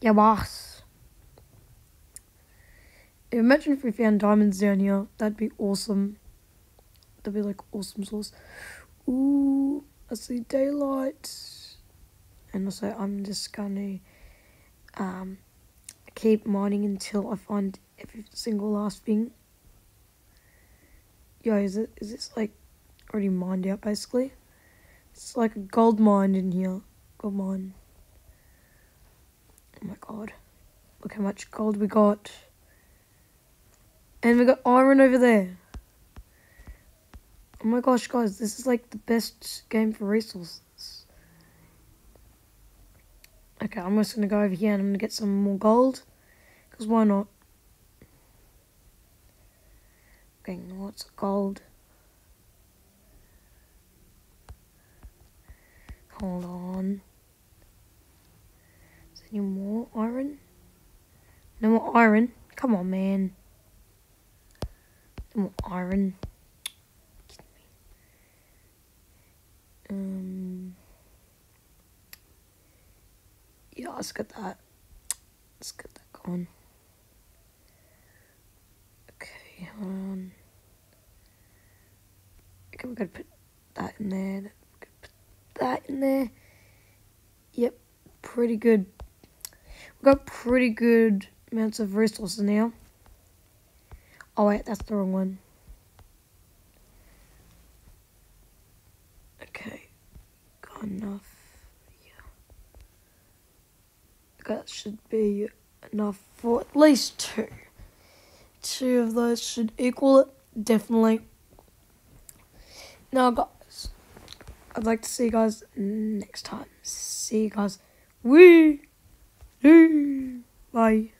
Yeah, boss. Imagine if we found diamonds down here. That'd be awesome. That'd be like awesome sauce. Ooh, I see daylight. And also, I'm just gonna um, keep mining until I find every single last thing. Yo, is it is this like already mined out basically? It's like a gold mine in here. Gold mine. Oh my god. Look how much gold we got. And we got iron over there. Oh my gosh, guys, this is like the best game for resources. Okay, I'm just gonna go over here and I'm gonna get some more gold. Because why not? Okay, lots of gold. Hold on. Is there any more iron? No more iron. Come on, man. No more iron. Um. Yeah, let's get that. Let's get that going. Okay, um. Okay, we gotta put that in there. We gotta put that in there. Yep, pretty good. We got pretty good amounts of resources now. Oh wait, that's the wrong one. Okay, got enough. Yeah, that should be enough for at least two. Two of those should equal it, definitely. Now, guys, I'd like to see you guys next time. See you guys. Wee! Bye.